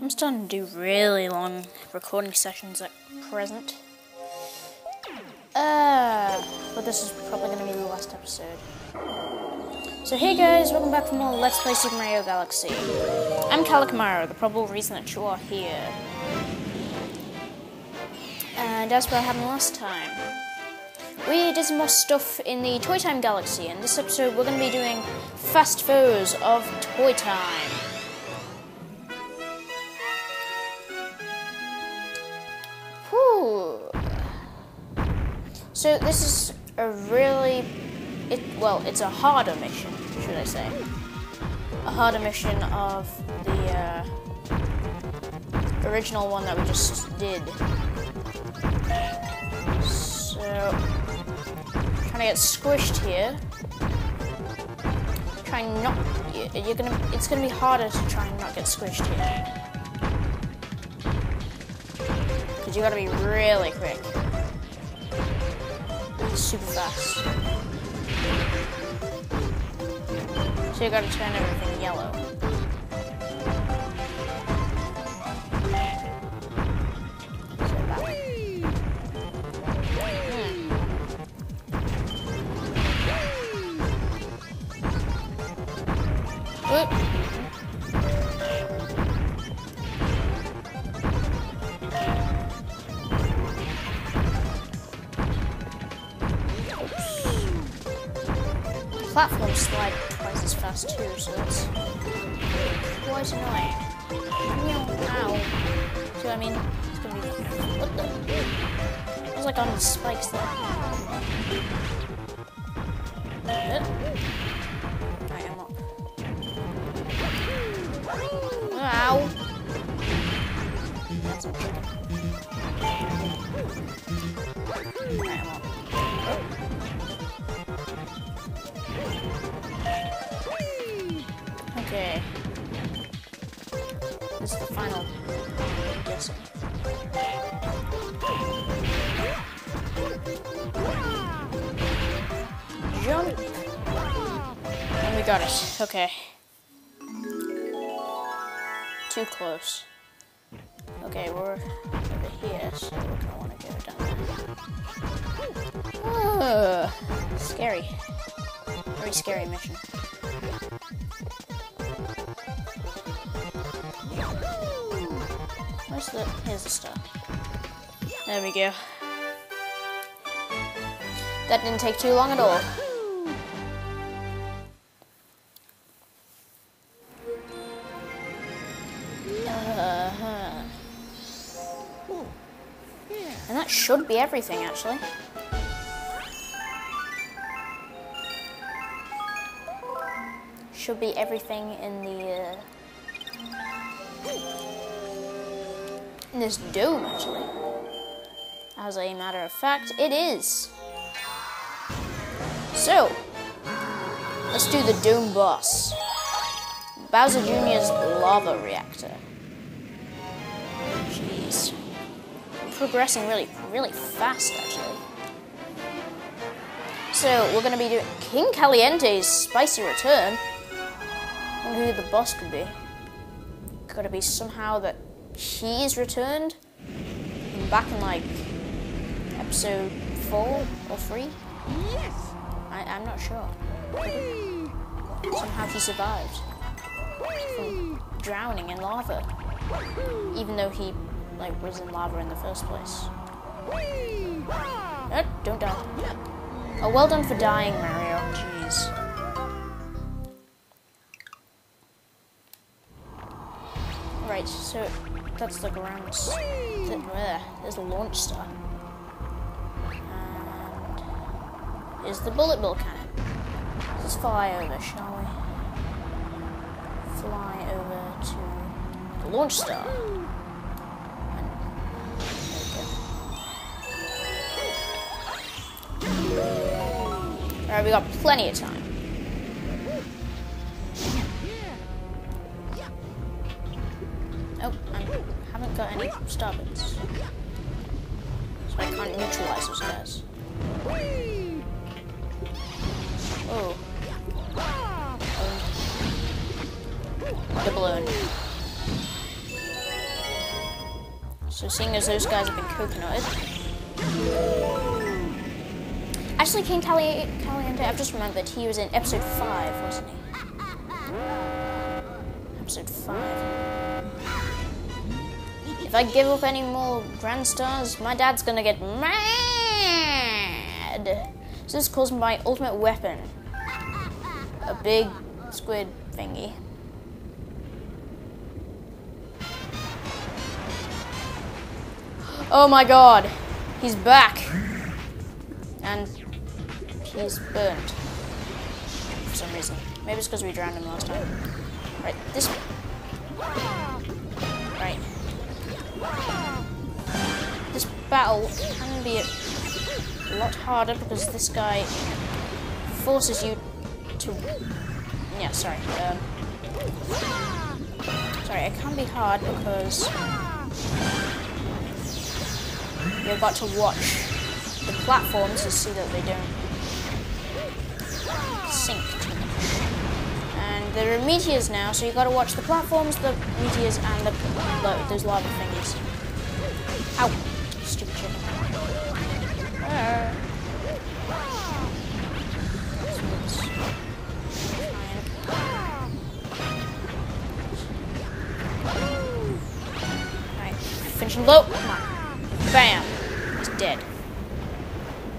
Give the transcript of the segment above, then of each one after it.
I'm starting to do really long recording sessions at present. Uh, but this is probably going to be the last episode. So hey guys, welcome back for more Let's Play Super Mario Galaxy. I'm CalikMira, the probable reason that you are here. And as what happened last time, we did some more stuff in the Toy Time Galaxy, and this episode we're going to be doing Fast Foes of Toy Time. So this is a really, it well, it's a harder mission, should I say? A harder mission of the uh, original one that we just did. So, trying to get squished here. Trying not, you're gonna, it's gonna be harder to try and not get squished here. Because you gotta be really quick. Super fast. So you gotta turn everything yellow. Platforms slide twice as fast too, so that's quite annoying. Ow. So I mean, it's gonna be what the? It was like on the spikes there. Ow. That's a. is the final. Jump. And we got it. Okay. Too close. Okay, we're over here, so we're gonna want to go down there. Ugh. Scary. Very scary mission. Where's the... Here's the star. There we go. That didn't take too long at all. Uh-huh. And that should be everything, actually. Should be everything in the... Uh, in this dome, actually. As a matter of fact, it is. So, let's do the dome boss. Bowser Jr.'s lava reactor. Jeez. Progressing really, really fast, actually. So, we're going to be doing King Caliente's spicy return. I wonder who the boss could be. It be somehow that he's returned back in like episode four or three. Yes. I, I'm not sure. Somehow he survived from drowning in lava, even though he like was in lava in the first place. Oh, don't die. Oh, well done for dying, Mario. Jeez. So that's the ground. There, there's a launch star. And is the bullet bill cannon. Let's fly over, shall we? Fly over to the launch star. And there we go. Alright, we got plenty of time. Got any starbits. So I can't neutralize those guys. Oh. The balloon. So seeing as those guys have been coconutted. Actually, King Cali Caliente, I've just remembered he was in episode 5, wasn't he? Episode 5. If I give up any more Grand Stars, my dad's gonna get mad! So this calls my ultimate weapon. A big squid thingy. Oh my god! He's back! And he's burnt. For some reason. Maybe it's because we drowned him last time. Right, this. This battle can be a lot harder because this guy forces you to yeah, sorry. Um, sorry, it can be hard because you've got to watch the platforms to see that they don't there are meteors now, so you've got to watch the platforms, the meteors, and the, the those lava thingies. Ow! Stupid chicken. Alright, finish him low. Come on. Bam! He's dead.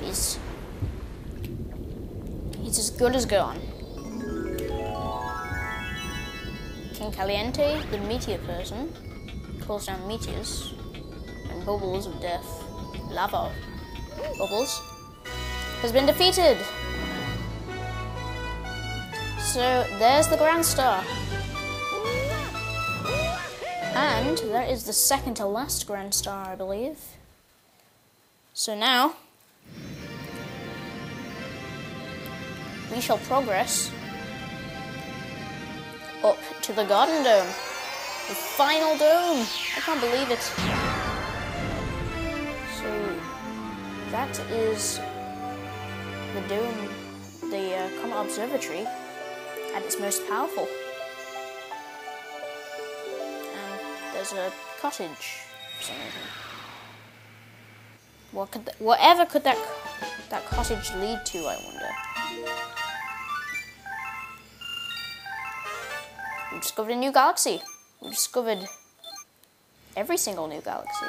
He's he's as good as gone. Caliente, the meteor person, calls down meteors and bubbles of death, lava bubbles, has been defeated. So there's the Grand Star. And that is the second to last Grand Star, I believe. So now, we shall progress to the Garden Dome. The final dome! I can't believe it. So, that is the dome, the uh, Comet Observatory at its most powerful. And there's a cottage. What could th- whatever could that that cottage lead to? I wonder. We discovered a new galaxy. We discovered every single new galaxy.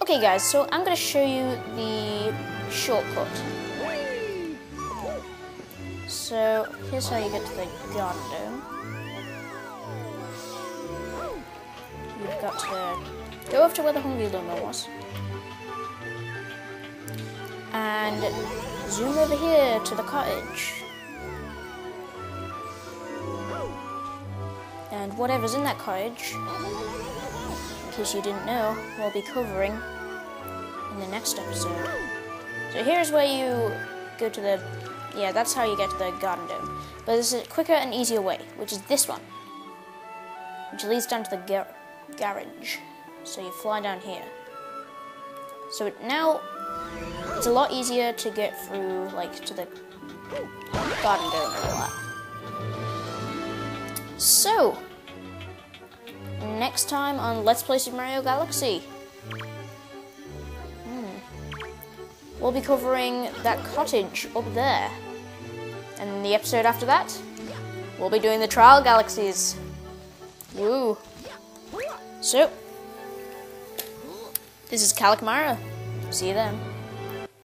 Okay, guys. So I'm gonna show you the shortcut. So here's how you get to the Garden Dome. You've got to go over to where the Hungry Luma was. And zoom over here to the cottage. Whatever's in that cottage, in case you didn't know, we'll be covering in the next episode. So here's where you go to the. Yeah, that's how you get to the Garden Dome. But there's a quicker and easier way, which is this one, which leads down to the gar- garage. So you fly down here. So now it's a lot easier to get through, like to the Garden Dome and all that. So next time on Let's Play Super Mario Galaxy. Hmm. We'll be covering that cottage up there. And the episode after that, we'll be doing the Trial Galaxies. Woo. So, this is CalikMira. See you then.